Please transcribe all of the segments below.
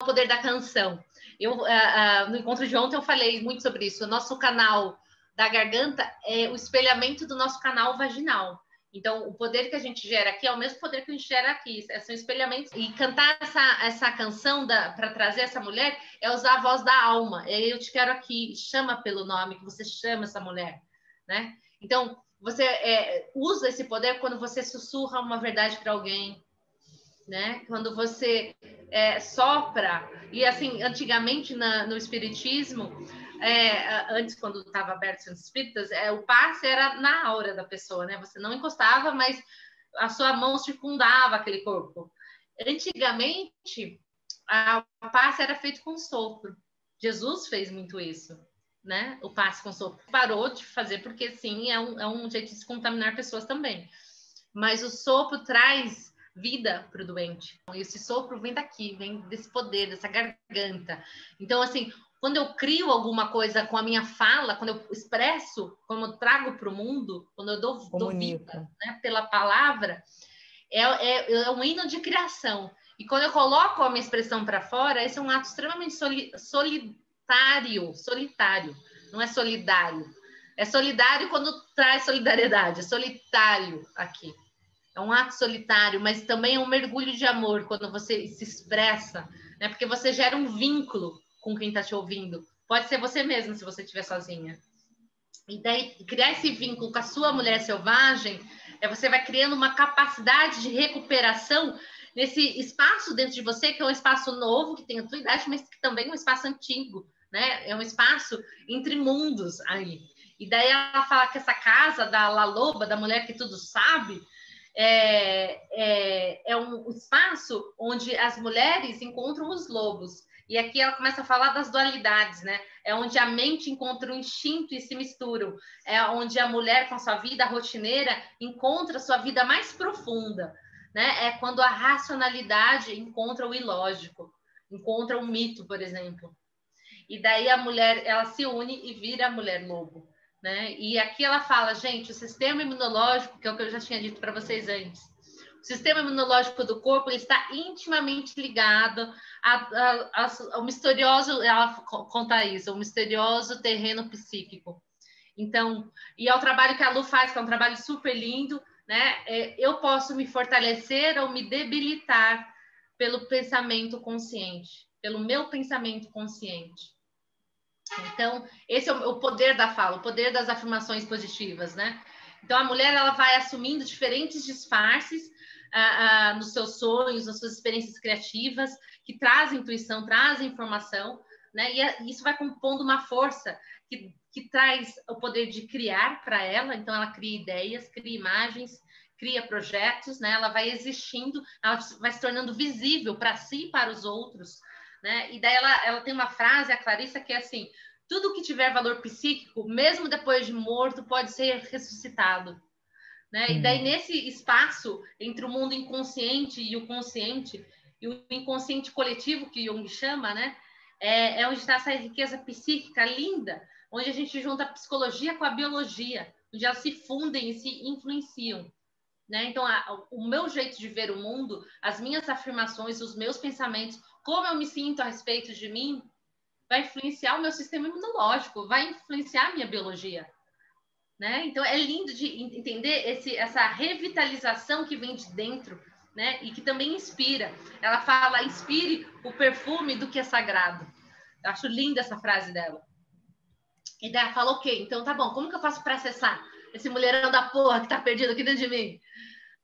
o poder da canção. Eu, uh, uh, no encontro de ontem eu falei muito sobre isso. O nosso canal da garganta é o espelhamento do nosso canal vaginal. Então, o poder que a gente gera aqui é o mesmo poder que a gente gera aqui, são espelhamentos. E cantar essa, essa canção para trazer essa mulher é usar a voz da alma. Eu te quero aqui, chama pelo nome que você chama essa mulher, né? Então, você é, usa esse poder quando você sussurra uma verdade para alguém, né? Quando você é, sopra. E assim, antigamente na, no Espiritismo, é, antes, quando estava aberto centros espíritas, é, o passe era na aura da pessoa, né? Você não encostava, mas a sua mão circundava aquele corpo. Antigamente, a, o passe era feito com sopro. Jesus fez muito isso, né? O passe com sopro. Parou de fazer, porque sim, é um, é um jeito de se contaminar pessoas também. Mas o sopro traz vida para o doente. E esse sopro vem daqui, vem desse poder, dessa garganta. Então, assim, quando eu crio alguma coisa com a minha fala, quando eu expresso, quando eu trago para o mundo, quando eu dou, dou vida né, pela palavra, é, é, é, um hino de criação. E quando eu coloco a minha expressão para fora, esse é um ato extremamente soli, solitário, solitário, não é solidário. É solidário quando traz solidariedade, é solitário aqui. É um ato solitário, mas também é um mergulho de amor quando você se expressa, né? Porque você gera um vínculo com quem está te ouvindo. Pode ser você mesma se você estiver sozinha. E daí, criar esse vínculo com a sua mulher selvagem, é você vai criando uma capacidade de recuperação nesse espaço dentro de você, que é um espaço novo, que tem a tua idade, mas que também é um espaço antigo, né? É um espaço entre mundos aí. E daí ela fala que essa casa da La Loba, da mulher que tudo sabe, é, é, é um espaço onde as mulheres encontram os lobos. E aqui ela começa a falar das dualidades, né? É onde a mente encontra o instinto e se misturam. É onde a mulher, com sua vida rotineira, encontra sua vida mais profunda. Né? É quando a racionalidade encontra o ilógico, encontra o mito, por exemplo. E daí a mulher, ela se une e vira a mulher lobo. Né? E aqui ela fala, gente, o sistema imunológico, que é o que eu já tinha dito para vocês antes, o sistema imunológico do corpo está intimamente ligado ao misterioso, ela conta isso, o misterioso terreno psíquico. Então, e ao trabalho que a Lu faz, que é um trabalho super lindo, né? É, eu posso me fortalecer ou me debilitar pelo pensamento consciente, pelo meu pensamento consciente. Então, esse é o poder da fala, o poder das afirmações positivas, né? Então, a mulher ela vai assumindo diferentes disfarces ah, ah, nos seus sonhos, nas suas experiências criativas, que trazem intuição, trazem informação, né? E isso vai compondo uma força que, que traz o poder de criar para ela, então ela cria ideias, cria imagens, cria projetos, né? Ela vai existindo, ela vai se tornando visível para si e para os outros, né? E daí ela, ela tem uma frase, a Clarissa, que é assim: tudo que tiver valor psíquico, mesmo depois de morto, pode ser ressuscitado. Né? E daí, nesse espaço entre o mundo inconsciente e o consciente, e o inconsciente coletivo, que Jung chama, né? é, é onde está essa riqueza psíquica linda, onde a gente junta a psicologia com a biologia, onde elas se fundem e se influenciam. Né? Então, a, o meu jeito de ver o mundo, as minhas afirmações, os meus pensamentos, como eu me sinto a respeito de mim, vai influenciar o meu sistema imunológico, vai influenciar a minha biologia. Né? Então é lindo de entender esse, essa revitalização que vem de dentro, né? E que também inspira. Ela fala: inspire o perfume do que é sagrado. Eu acho linda essa frase dela. E daí ela fala: ok, então tá bom, como que eu faço para acessar esse mulherão da porra que tá perdido aqui dentro de mim?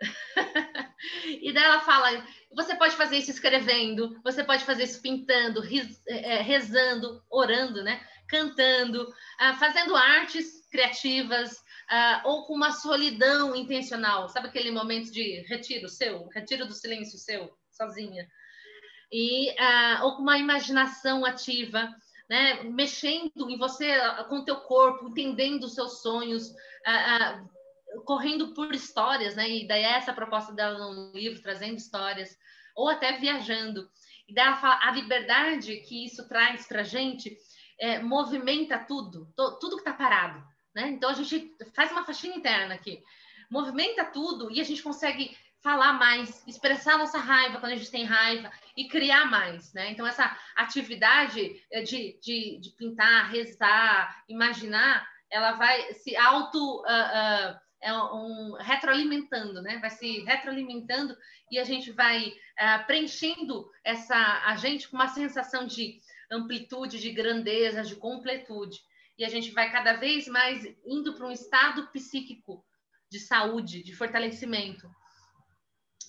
e daí ela fala: você pode fazer isso escrevendo, você pode fazer isso pintando, é, é, rezando, orando, né? Cantando, ah, fazendo artes criativas, uh, ou com uma solidão intencional. Sabe aquele momento de retiro seu, retiro do silêncio seu, sozinha? E, uh, ou com uma imaginação ativa, né? mexendo em você, com o teu corpo, entendendo os seus sonhos, uh, correndo por histórias, né? E daí é essa a proposta dela no livro, trazendo histórias, ou até viajando. E daí ela fala, a liberdade que isso traz para gente é, movimenta tudo, to, tudo que está parado. Né? Então a gente faz uma faxina interna aqui, movimenta tudo e a gente consegue falar mais, expressar nossa raiva quando a gente tem raiva e criar mais, né? Então, essa atividade eh, de, de, de pintar, rezar, imaginar, ela vai se auto. Uh, uh, é um, retroalimentando, né? Vai se retroalimentando e a gente vai uh, preenchendo essa a gente com uma sensação de amplitude, de grandeza, de completude. E a gente vai cada vez mais indo para um estado psíquico de saúde, de fortalecimento.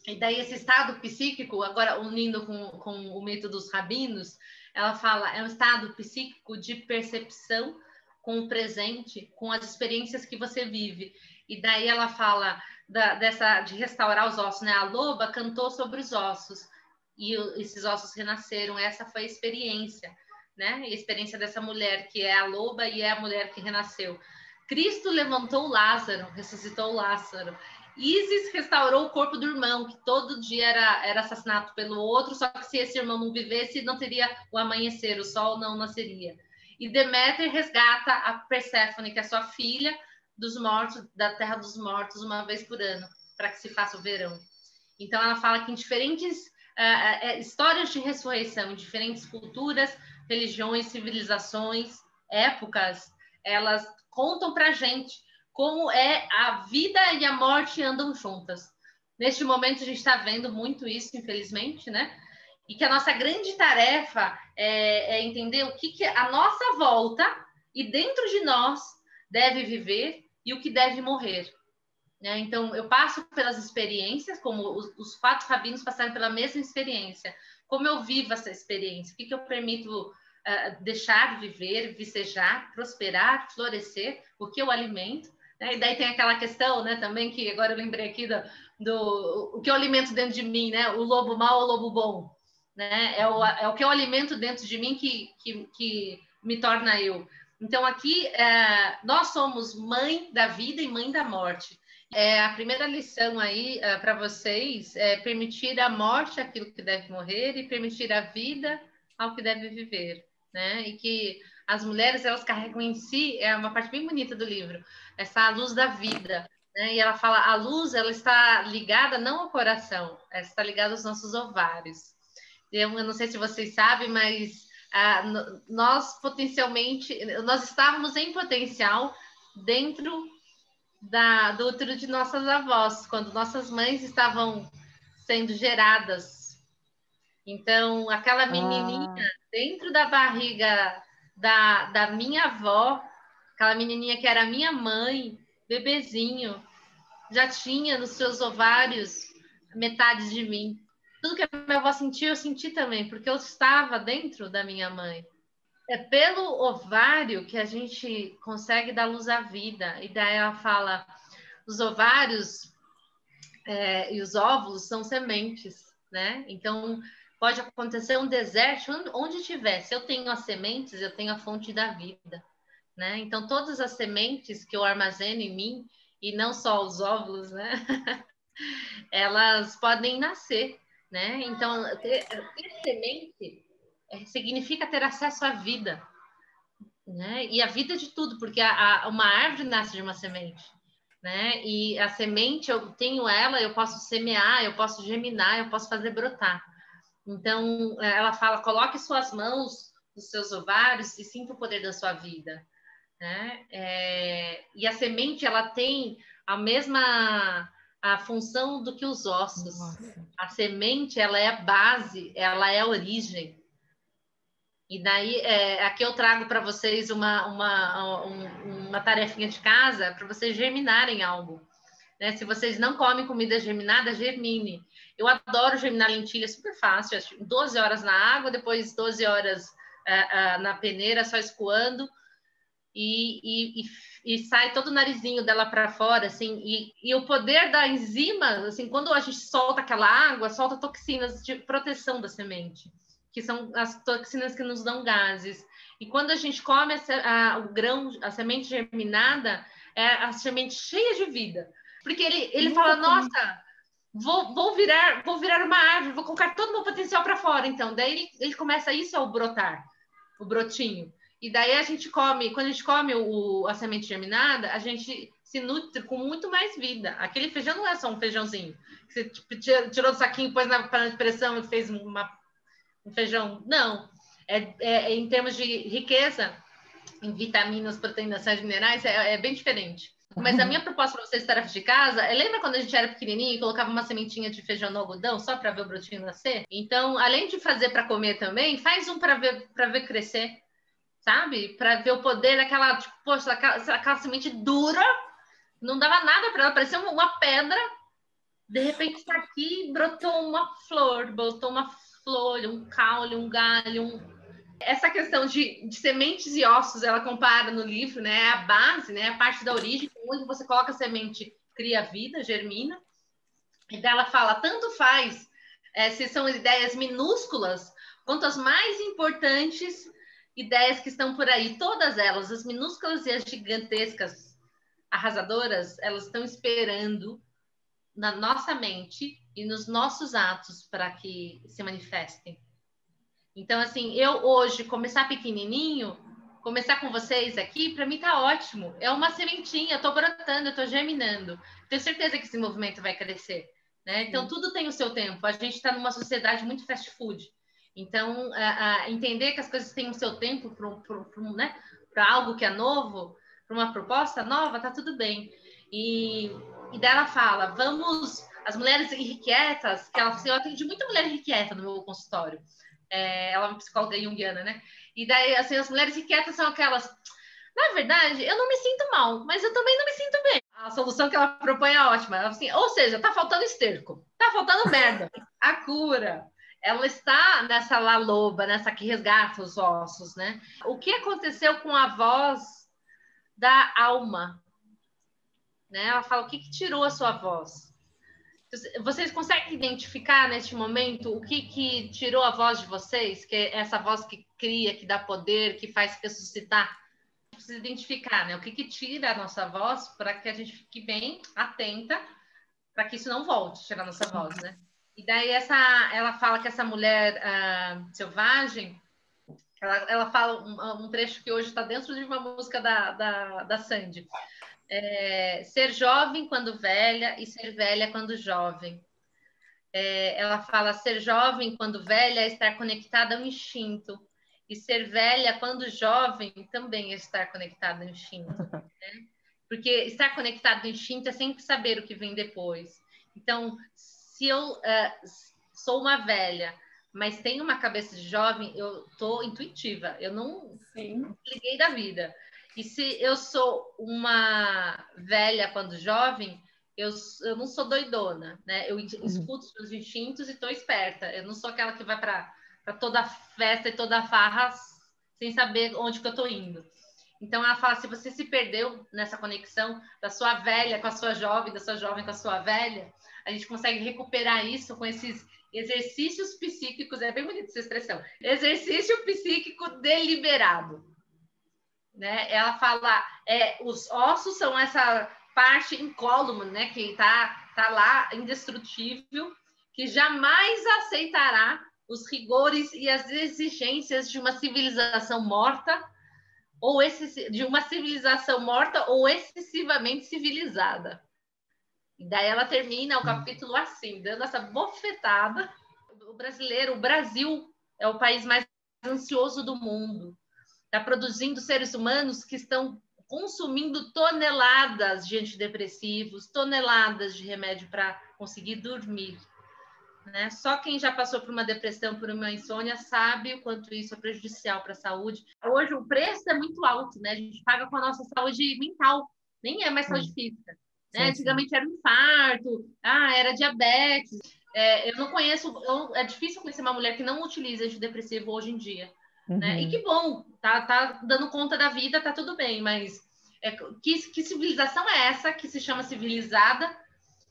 E daí esse estado psíquico, agora unindo com, com o método dos rabinos, ela fala, é um estado psíquico de percepção com o presente, com as experiências que você vive. E daí ela fala da, dessa de restaurar os ossos, né? A loba cantou sobre os ossos e o, esses ossos renasceram. Essa foi a experiência, né? A experiência dessa mulher que é a loba e é a mulher que renasceu. Cristo levantou Lázaro, ressuscitou Lázaro. Isis restaurou o corpo do irmão, que todo dia era, era assassinado pelo outro, só que se esse irmão não vivesse, não teria o amanhecer, o sol não nasceria. E Deméter resgata a Perséfone, que é sua filha, dos mortos, da terra dos mortos, uma vez por ano, para que se faça o verão. Então, ela fala que em diferentes uh, histórias de ressurreição, em diferentes culturas, religiões, civilizações, épocas, elas contam para gente como é a vida e a morte andam juntas. Neste momento a gente está vendo muito isso, infelizmente, né? E que a nossa grande tarefa é, é entender o que, que a nossa volta e dentro de nós deve viver e o que deve morrer. Né? Então, eu passo pelas experiências, como os, os quatro rabinos passaram pela mesma experiência. Como eu vivo essa experiência? O que, que eu permito uh, deixar viver, vicejar, prosperar, florescer? O que eu alimento? Né? E daí tem aquela questão, né, também que agora eu lembrei aqui do, do o que eu alimento dentro de mim, né? O lobo mau ou o lobo bom, né? É o, é o que eu alimento dentro de mim que, que, que me torna eu. Então aqui é, nós somos mãe da vida e mãe da morte. É, a primeira lição aí é, para vocês é permitir a morte aquilo que deve morrer e permitir a vida ao que deve viver, né? E que as mulheres elas carregam em si é uma parte bem bonita do livro essa luz da vida né? e ela fala a luz ela está ligada não ao coração ela está ligada aos nossos ovários eu, eu não sei se vocês sabem mas ah, nós potencialmente nós estávamos em potencial dentro da, do útero de nossas avós quando nossas mães estavam sendo geradas então aquela menininha ah. dentro da barriga da, da minha avó, aquela menininha que era minha mãe, bebezinho, já tinha nos seus ovários metade de mim. Tudo que a minha avó sentia, eu senti também, porque eu estava dentro da minha mãe. É pelo ovário que a gente consegue dar luz à vida. E daí ela fala: os ovários é, e os óvulos são sementes, né? Então, Pode acontecer um deserto onde tiver. Se eu tenho as sementes, eu tenho a fonte da vida. Né? Então, todas as sementes que eu armazeno em mim, e não só os óvulos, né? elas podem nascer. Né? Então, ter, ter semente é, significa ter acesso à vida. Né? E a vida de tudo, porque a, a, uma árvore nasce de uma semente. Né? E a semente, eu tenho ela, eu posso semear, eu posso germinar, eu posso fazer brotar. Então, é, ela fala: coloque suas mãos nos seus ovários e sinta o poder da sua vida. Né? É, e a semente, ela tem a mesma a função do que os ossos. Nossa. A semente, ela é a base, ela é a origem. E daí, é, aqui eu trago para vocês uma, uma, um, uma tarefinha de casa para vocês germinarem algo. Né? Se vocês não comem comida germinada, germine. Eu adoro germinar lentilha, super fácil, 12 horas na água, depois 12 horas uh, uh, na peneira, só escoando, e, e, e, sai todo o narizinho dela para fora, assim, e, e, o poder da enzima, assim, quando a gente solta aquela água, solta toxinas de proteção da semente, que são as toxinas que nos dão gases. E quando a gente come a, a, o grão, a semente germinada, é a semente cheia de vida. Porque ele, ele fala, nossa, vou, vou virar vou virar uma árvore, vou colocar todo o meu potencial para fora. Então, daí ele, ele começa isso ao brotar, o brotinho. E daí a gente come, quando a gente come o, a semente germinada, a gente se nutre com muito mais vida. Aquele feijão não é só um feijãozinho. Que você tipo, tirou do saquinho, pôs na panela de pressão e fez uma, um feijão. Não. É, é, é, em termos de riqueza em vitaminas, proteínas, sais minerais, é, é bem diferente. Mas a minha proposta para vocês, tarefas de casa, é, lembra quando a gente era pequenininho e colocava uma sementinha de feijão no algodão só para ver o brotinho nascer? Então, além de fazer para comer também, faz um para ver, ver crescer, sabe? Para ver o poder daquela, tipo, poxa, aquela, aquela semente dura, não dava nada para ela, parecia uma pedra. De repente está aqui, brotou uma flor, brotou uma flor, um caule, um galho, um, essa questão de, de, sementes e ossos, ela compara no livro, né? É a base, né? A parte da origem, onde você coloca a semente, cria vida, germina. E dela fala, tanto faz é, se são ideias minúsculas, quanto as mais importantes ideias que estão por aí. Todas elas, as minúsculas e as gigantescas, arrasadoras, elas estão esperando na nossa mente e nos nossos atos para que se manifestem. Então, assim, eu hoje começar pequenininho, começar com vocês aqui, para mim tá ótimo. É uma sementinha, eu tô brotando, eu tô germinando. Tenho certeza que esse movimento vai crescer, né? Então, tudo tem o seu tempo. A gente está numa sociedade muito fast food. Então, a, a entender que as coisas têm o seu tempo para né? algo que é novo, para uma proposta nova, tá tudo bem. E, e dela fala, vamos... As mulheres irrequietas, que ela, assim, eu atendi muita mulher irrequieta no meu consultório. É, ela é uma psicóloga junguiana, né? E daí, assim, as mulheres inquietas são aquelas. Na verdade, eu não me sinto mal, mas eu também não me sinto bem. A solução que ela propõe é ótima. Ela, assim, ou seja, tá faltando esterco, tá faltando merda. A cura, ela está nessa lá loba, nessa que resgata os ossos, né? O que aconteceu com a voz da alma? Né? Ela fala, o que, que tirou a sua voz? Vocês conseguem identificar neste momento o que, que tirou a voz de vocês? Que é essa voz que cria, que dá poder, que faz ressuscitar? Precisa identificar, né? O que, que tira a nossa voz para que a gente fique bem atenta para que isso não volte, tirar a nossa voz, né? E daí essa, ela fala que essa mulher uh, selvagem, ela, ela fala um, um, trecho que hoje está dentro de uma música da, da, da Sandy é, ser jovem quando velha e ser velha quando jovem. É, ela fala ser jovem quando velha é estar conectada ao instinto e ser velha quando jovem também é estar conectada ao instinto. Né? Porque estar conectado ao instinto é sempre saber o que vem depois. Então, se eu uh, sou uma velha, mas tenho uma cabeça de jovem, eu tô intuitiva, eu não Sim. liguei da vida. E se eu sou uma velha quando jovem, eu, eu não sou doidona, né? Eu uhum. escuto os meus instintos e estou esperta. Eu não sou aquela que vai para toda festa e toda farra sem saber onde que eu estou indo. Então ela fala: se você se perdeu nessa conexão da sua velha com a sua jovem, da sua jovem com a sua velha, a gente consegue recuperar isso com esses exercícios psíquicos. É bem bonita essa expressão: exercício psíquico deliberado né? Ela fala, é, os ossos são essa parte incólume, né? Que está tá lá indestrutível, que jamais aceitará os rigores e as exigências de uma civilização morta ou esse, de uma civilização morta ou excessivamente civilizada. E daí ela termina o hum. capítulo assim, dando essa bofetada. O brasileiro, o Brasil é o país mais ansioso do mundo está produzindo seres humanos que estão consumindo toneladas de antidepressivos, toneladas de remédio para conseguir dormir. Né? Só quem já passou por uma depressão, por uma insônia, sabe o quanto isso é prejudicial para a saúde. Hoje o preço é muito alto, né? A gente paga com a nossa saúde mental, nem é mais saúde sim. física. Né? Sim, Antigamente sim. era um infarto, ah, era diabetes. É, eu não conheço, eu, é difícil conhecer uma mulher que não utiliza antidepressivo hoje em dia. Uhum. Né? E uhum. que bom, tá, tá dando conta da vida, tá tudo bem, mas é, que, que civilização é essa que se chama civilizada,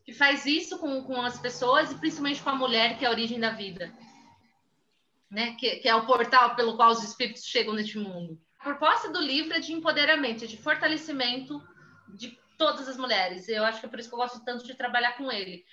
que faz isso com, com as pessoas e principalmente com a mulher, que é a origem da vida? Né? Que, que é o portal pelo qual os espíritos chegam neste mundo. A proposta do livro é de empoderamento, de fortalecimento de todas as mulheres. Eu acho que é por isso que eu gosto tanto de trabalhar com ele.